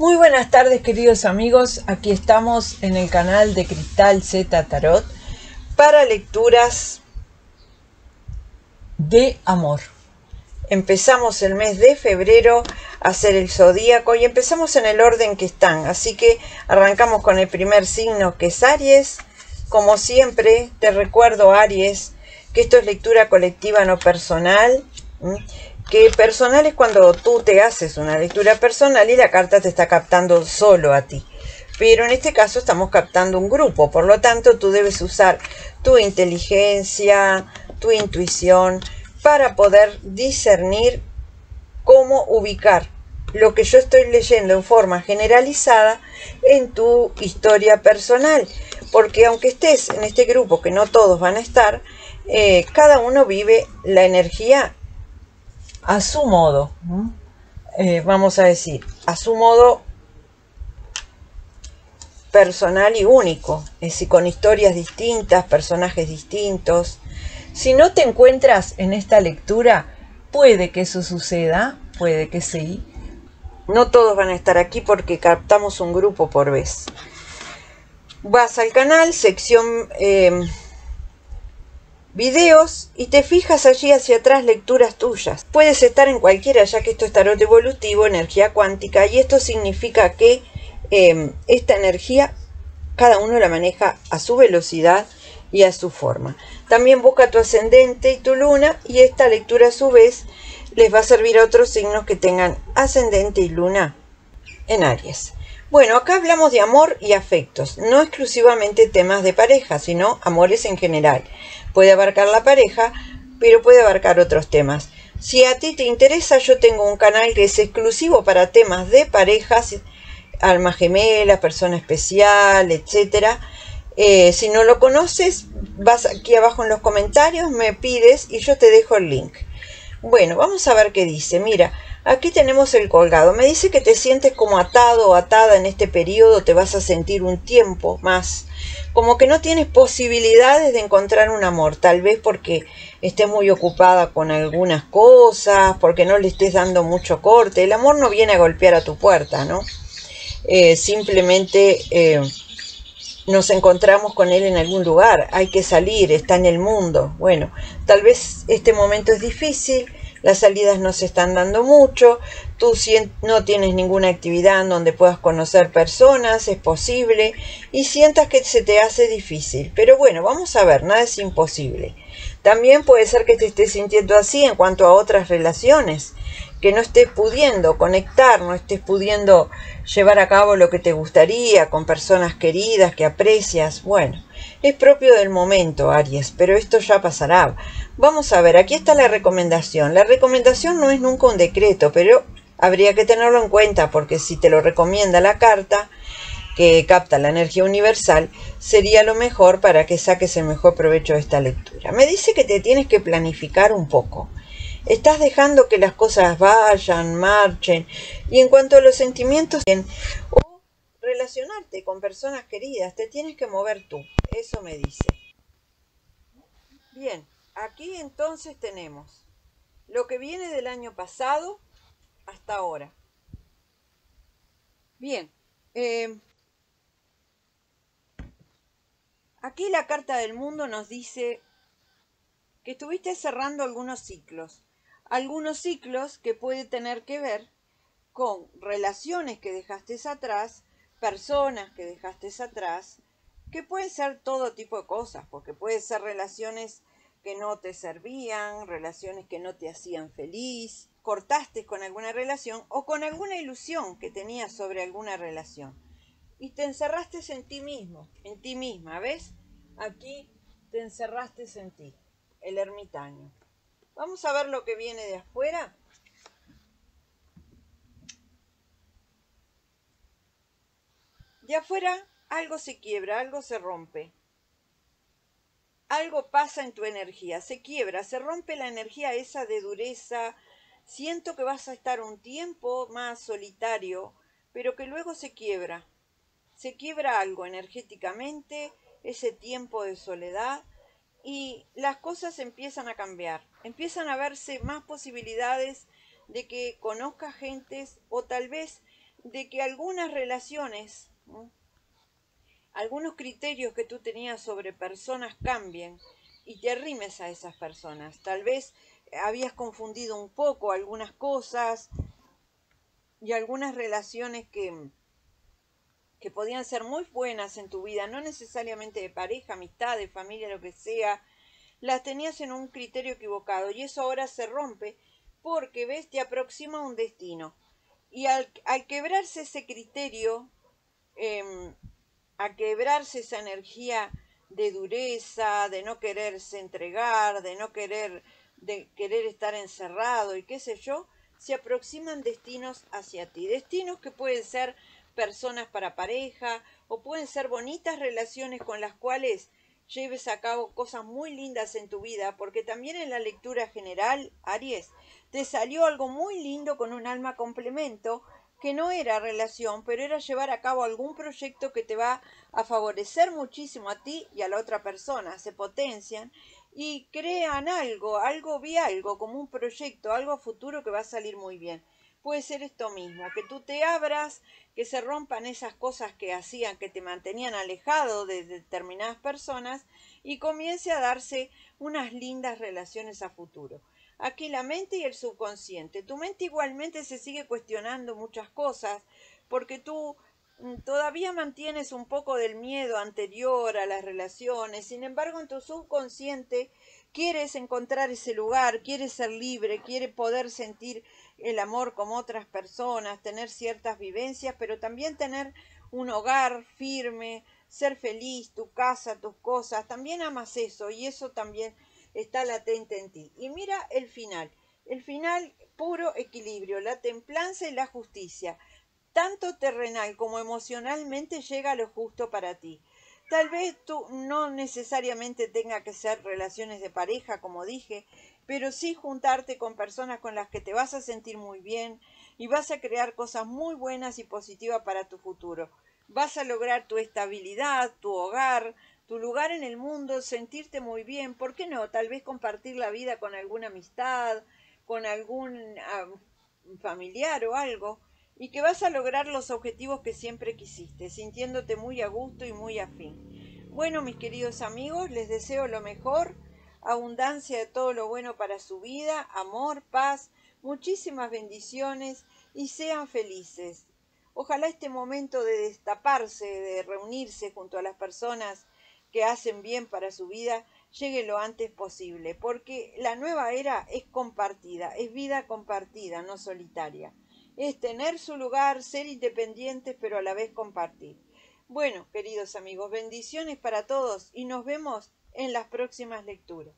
Muy buenas tardes queridos amigos, aquí estamos en el canal de Cristal Z Tarot para lecturas de amor. Empezamos el mes de febrero a hacer el zodíaco y empezamos en el orden que están, así que arrancamos con el primer signo que es Aries. Como siempre, te recuerdo Aries que esto es lectura colectiva no personal que personal es cuando tú te haces una lectura personal y la carta te está captando solo a ti. Pero en este caso estamos captando un grupo, por lo tanto tú debes usar tu inteligencia, tu intuición para poder discernir cómo ubicar lo que yo estoy leyendo en forma generalizada en tu historia personal. Porque aunque estés en este grupo, que no todos van a estar, eh, cada uno vive la energía a su modo, eh, vamos a decir, a su modo personal y único, es decir, con historias distintas, personajes distintos. Si no te encuentras en esta lectura, puede que eso suceda, puede que sí. No todos van a estar aquí porque captamos un grupo por vez. Vas al canal, sección eh, videos y te fijas allí hacia atrás lecturas tuyas. Puedes estar en cualquiera ya que esto es tarot evolutivo, energía cuántica y esto significa que em, esta energía cada uno la maneja a su velocidad y a su forma. También busca tu ascendente y tu luna y esta lectura a su vez les va a servir a otros signos que tengan ascendente y luna en Aries. Bueno, acá hablamos de amor y afectos, no exclusivamente temas de pareja, sino amores en general. Puede abarcar la pareja, pero puede abarcar otros temas. Si a ti te interesa, yo tengo un canal que es exclusivo para temas de parejas, alma gemela, persona especial, etc. Eh, si no lo conoces, vas aquí abajo en los comentarios, me pides y yo te dejo el link. Bueno, vamos a ver qué dice. Mira, aquí tenemos el colgado. Me dice que te sientes como atado o atada en este periodo, te vas a sentir un tiempo más como que no tienes posibilidades de encontrar un amor, tal vez porque estés muy ocupada con algunas cosas, porque no le estés dando mucho corte. El amor no viene a golpear a tu puerta, ¿no? Eh, simplemente eh, nos encontramos con él en algún lugar, hay que salir, está en el mundo. Bueno, tal vez este momento es difícil, las salidas no se están dando mucho, tú no tienes ninguna actividad en donde puedas conocer personas, es posible, y sientas que se te hace difícil. Pero bueno, vamos a ver, nada es imposible. También puede ser que te estés sintiendo así en cuanto a otras relaciones, que no estés pudiendo conectar, no estés pudiendo llevar a cabo lo que te gustaría con personas queridas que aprecias. Bueno, es propio del momento, Aries, pero esto ya pasará. Vamos a ver, aquí está la recomendación. La recomendación no es nunca un decreto, pero habría que tenerlo en cuenta porque si te lo recomienda la carta, que capta la energía universal, sería lo mejor para que saques el mejor provecho de esta lectura. Me dice que te tienes que planificar un poco. Estás dejando que las cosas vayan, marchen, y en cuanto a los sentimientos, o relacionarte con personas queridas, te tienes que mover tú. Eso me dice. Bien, aquí entonces tenemos lo que viene del año pasado hasta ahora. Bien, eh, aquí la carta del mundo nos dice que estuviste cerrando algunos ciclos, algunos ciclos que puede tener que ver con relaciones que dejaste atrás, personas que dejaste atrás, que pueden ser todo tipo de cosas, porque pueden ser relaciones que no te servían, relaciones que no te hacían feliz, cortaste con alguna relación o con alguna ilusión que tenías sobre alguna relación. Y te encerraste en ti mismo, en ti misma, ¿ves? Aquí te encerraste en ti, el ermitaño. Vamos a ver lo que viene de afuera. De afuera algo se quiebra, algo se rompe. Algo pasa en tu energía, se quiebra, se rompe la energía esa de dureza, Siento que vas a estar un tiempo más solitario, pero que luego se quiebra. Se quiebra algo energéticamente, ese tiempo de soledad, y las cosas empiezan a cambiar. Empiezan a verse más posibilidades de que conozcas gentes o tal vez de que algunas relaciones, algunos criterios que tú tenías sobre personas cambien y te arrimes a esas personas. Tal vez habías confundido un poco algunas cosas y algunas relaciones que, que podían ser muy buenas en tu vida, no necesariamente de pareja, amistad, de familia, lo que sea, las tenías en un criterio equivocado y eso ahora se rompe porque, ves, te aproxima un destino. Y al, quebrarse ese criterio, eh, a quebrarse esa energía de dureza, de no quererse entregar, de no querer, de querer estar encerrado y qué sé yo, se aproximan destinos hacia ti. Destinos que pueden ser personas para pareja o pueden ser bonitas relaciones con las cuales lleves a cabo cosas muy lindas en tu vida, porque también en la lectura general, Aries, te salió algo muy lindo con un alma complemento, que no era relación, pero era llevar a cabo algún proyecto que te va a favorecer muchísimo a ti y a la otra persona, se potencian y crean algo, algo vi algo, como un proyecto, algo futuro que va a salir muy bien puede ser esto mismo, que tú te abras, que se rompan esas cosas que hacían, que te mantenían alejado de determinadas personas y comience a darse unas lindas relaciones a futuro. Aquí la mente y el subconsciente. Tu mente igualmente se sigue cuestionando muchas cosas porque tú todavía mantienes un poco del miedo anterior a las relaciones, sin embargo en tu subconsciente quieres encontrar ese lugar, quieres ser libre, quieres poder sentir el amor como otras personas, tener ciertas vivencias, pero también tener un hogar firme, ser feliz, tu casa, tus cosas, también amas eso y eso también está latente en ti. Y mira el final, el final puro equilibrio, la templanza y la justicia, tanto terrenal como emocionalmente llega a lo justo para ti. Tal vez tú no necesariamente tenga que ser relaciones de pareja, como dije, pero sí juntarte con personas con las que te vas a sentir muy bien y vas a crear cosas muy buenas y positivas para tu futuro. Vas a lograr tu estabilidad, tu hogar, tu lugar en el mundo, sentirte muy bien. ¿Por qué no? Tal vez compartir la vida con alguna amistad, con algún familiar o algo y que vas a lograr los objetivos que siempre quisiste, sintiéndote muy a gusto y muy afín. Bueno, mis queridos amigos, les deseo lo mejor, abundancia de todo lo bueno para su vida, amor, paz, muchísimas bendiciones y sean felices. Ojalá este momento de destaparse, de reunirse junto a las personas que hacen bien para su vida, llegue lo antes posible, porque la nueva era es compartida, es vida compartida, no solitaria es tener su lugar, ser independientes, pero a la vez compartir. Bueno, queridos amigos, bendiciones para todos y nos vemos en las próximas lecturas.